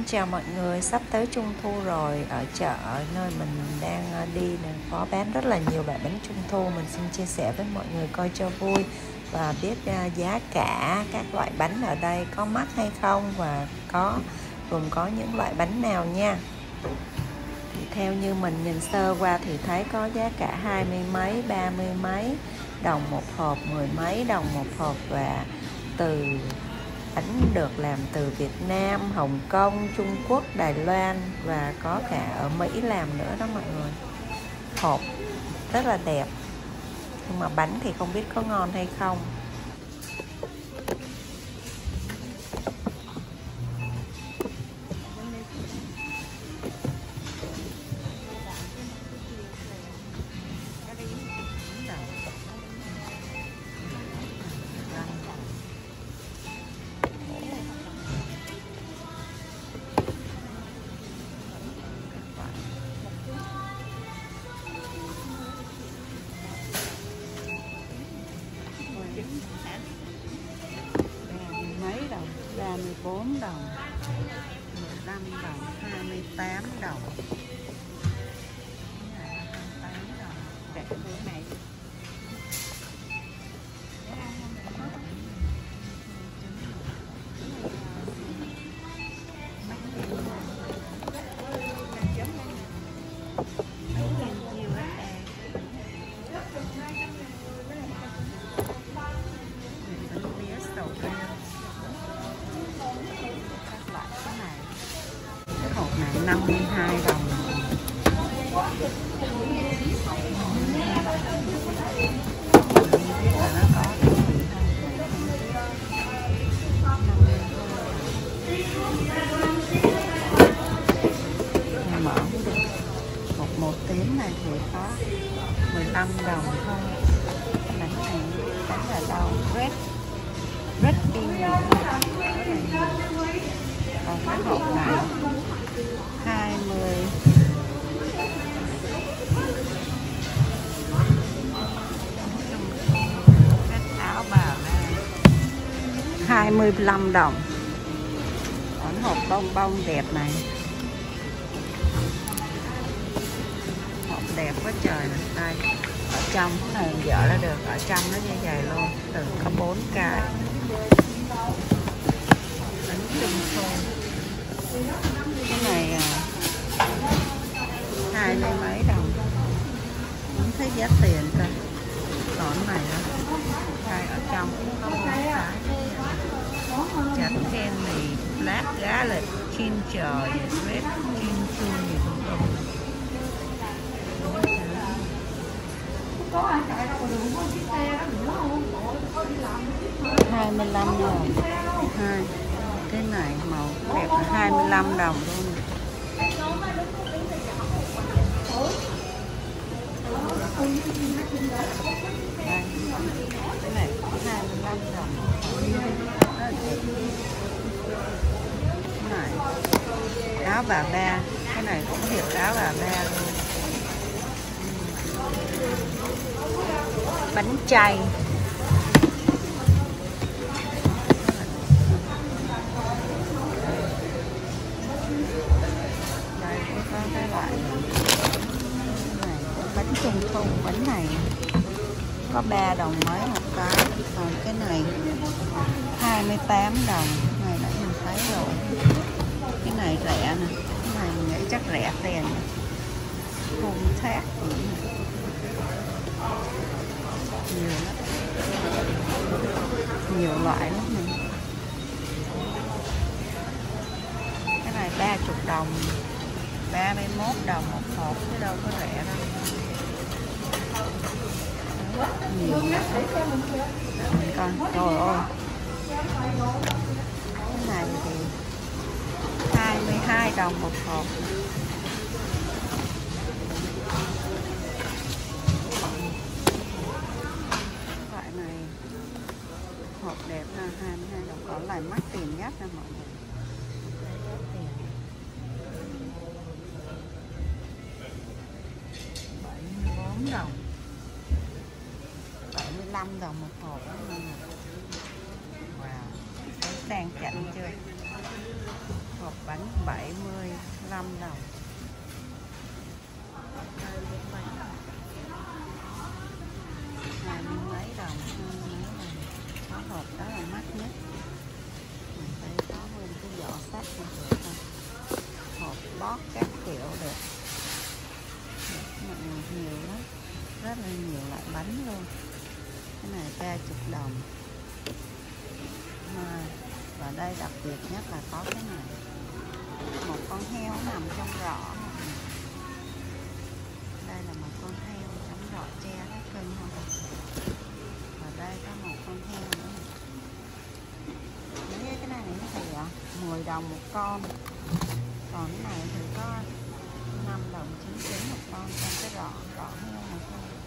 Xin chào mọi người, sắp tới Trung Thu rồi. Ở chợ nơi mình đang ờ, đi này Có bán rất là nhiều loại bánh Trung Thu. Mình xin chia sẻ với mọi người coi cho vui Và biết ờ, giá cả các loại bánh ở đây có mắc hay không Và có gồm có những loại bánh nào nha. Thì Theo như mình nhìn sơ qua thì thấy có giá cả hai mươi mấy, ba mươi mấy Đồng một hộp, mười mấy đồng một hộp Và từ bánh được làm từ Việt Nam, Hồng Kông, Trung Quốc, Đài Loan và có cả ở Mỹ làm nữa đó mọi người. Hộp rất là đẹp. Nhưng mà bánh thì không biết có ngon hay không. 14 đồng 15 đồng 28 đồng. 28 đồng. Đẹp bữa này 52 đồng. Mở một một tiếng này thì có 15 đồng thôi. Bánh này bánh là rau red red bean. Còn cái hộp này. 25 đồng. Còn hộp bông bông đẹp này. Hộp đẹp quá trời này đây. Ở trong cái này dở ra được ở trong nó như vậy luôn từ có bốn cái. Bánh trung thu. Cái này à, hai mươi mấy đồng. Không thấy giá tiền coi còn này đó đây ở trong. có bốn cái chánh candy black garlic ginger red ginger gì cũng không hai mươi lăm đồng hai. Cái này màu đẹp là hai mươi lăm đồng luôn. Đây. Cái này hai mươi lăm đồng này áo bà ba. Cái này cũng hiệu áo bà ba bánh chay. Đây cũng có cái loại này, bánh trung thu, bánh này có 3 đồng mấy một cái. Còn cái này 28 đồng. Này đã mình thấy rồi. Cái này rẻ nè. Cái này mình nghĩ chắc rẻ tiền. Không thác. Gì nè. nhiều lắm. Nhiều loại lắm này cái này ba chục đồng. 31 đồng một hộp. Chứ đâu có rẻ đâu nhiều trời ơi cái này thì 22 đồng một hộp loại này hộp đẹp ha 22 đồng. Còn lại mắc tiền nhất nha mọi người. Vào một hộp đó mọi người. Wow, thấy sang chảnh chưa? hộp bánh 75 đồng. Hai mươi mấy đồng mấy đồng. Có hộp đó là mắc nhất. Mình đây có nguyên cái vỏ sách này được không hộp bót các kiểu được. Mọi nhiều lắm. Rất là nhiều loại bánh luôn cái này ba chục đồng. À, và đây đặc biệt nhất là có cái này. Một con heo nằm trong rọ. Đây là một con heo trong rọ che cái cưng không và đây có một con heo nữa. Mấy cái này nó thì ờ, ạ 10 đồng một con. Còn cái này thì có 5 đồng 99 một con trong cái rọ rọ heo này thôi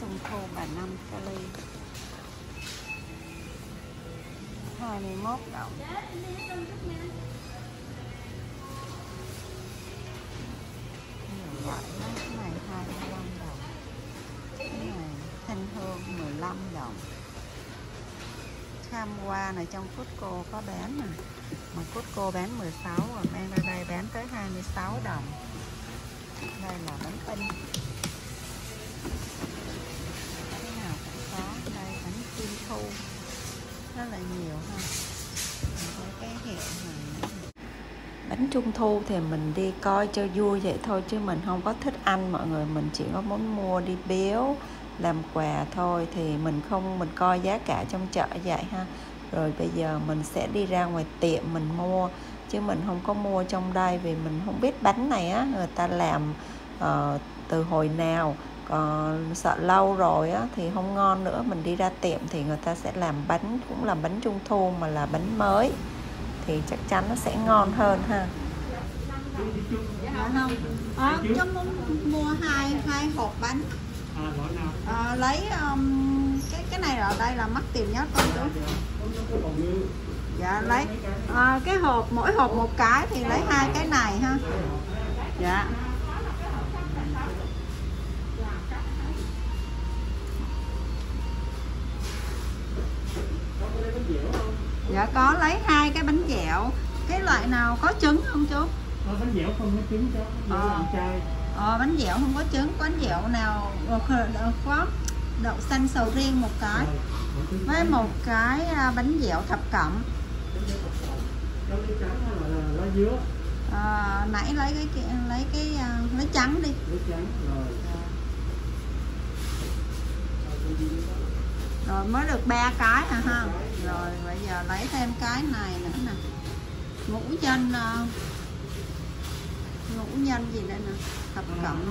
trong khô thu bà năm kali 21 đồng. Nhiều loại đó cái này 25 đồng. Cái này thanh hương 15 đồng. Tham qua này trong Costco có bán nè mà Costco bán 16 rồi mang ra đây bán tới 26 đồng. Đây là bánh tinh cái nào cũng có đây bánh kim thu. Rất là nhiều ha. Cái hiệu này bánh trung thu thì mình đi coi cho vui vậy thôi chứ mình không có thích ăn. Mọi người mình chỉ có muốn mua đi biếu làm quà thôi thì mình không mình coi giá cả trong chợ vậy ha. Rồi bây giờ mình sẽ đi ra ngoài tiệm mình mua chứ mình không có mua trong đây vì mình không biết bánh này á người ta làm uh, từ hồi nào còn sợ lâu rồi á thì không ngon nữa. Mình đi ra tiệm thì người ta sẽ làm bánh cũng là bánh trung thu mà là bánh mới. Thì chắc chắn nó sẽ ngon hơn ha. Dạ không. Ờ, à, cho muốn mua hai hai hộp bánh. À, lấy um, cái cái này ở đây là mắc tiền nhất con chú. Dạ lấy. À, cái hộp mỗi hộp một cái thì lấy hai cái này ha. Dạ. Dạ có lấy hai cái bánh dẻo. Cái loại nào có trứng không chú? Ờ, bánh dẻo không có trứng dẻo Ờ. làm chai. Ờ, bánh dẻo không có trứng. Có bánh dẻo nào ờ, có đậu xanh sầu riêng một cái. Với một cái à, bánh dẻo thập cẩm. À, nãy lấy cái lấy cái à, lấy trắng đi. Nước trắng rồi Rồi, mới được ba cái à ha? Rồi bây giờ lấy thêm cái này nữa nè. Ngũ nhân à, ngũ nhân gì đây nè? Thập cẩm.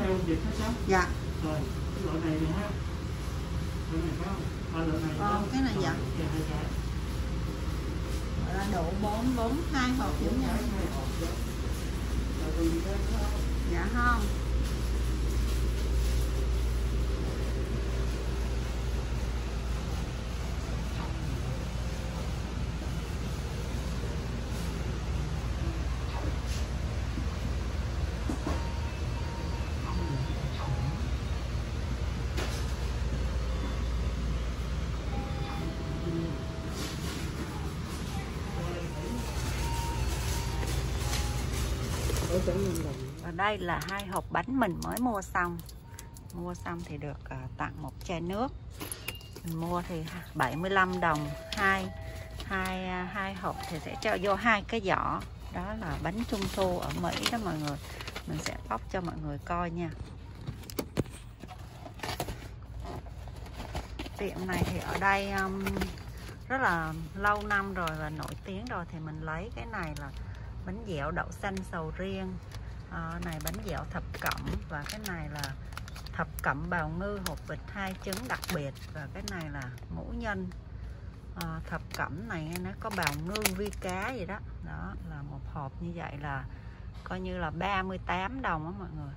dạ. Rồi cái loại này nè ha. Loại này có không? Loại này Ờ, cái này dạ. Dạ, Gọi là đủ bốn bốn hai hộp chủ Bốn nhân cái, và đây là hai hộp bánh mình mới mua xong. Mua xong thì được uh, tặng một chai nước. Mình mua thì 75 đồng. Hai hai ờ, hai hộp thì sẽ cho vô hai cái giỏ. Đó là bánh trung thu ở Mỹ đó mọi người. Mình sẽ bóc cho mọi người coi nha. Tiệm này thì ở đây um, rất là lâu năm rồi và nổi tiếng rồi. Thì mình lấy cái này là bánh dẻo đậu xanh sầu riêng. À, này bánh dẻo thập cẩm và cái này là thập cẩm bào ngư hộp vịt hai trứng đặc biệt và cái này là ngũ nhân. À, thập cẩm này nó có bào ngư vi cá gì đó. Đó là một hộp như vậy là coi như là 38 đồng á mọi người.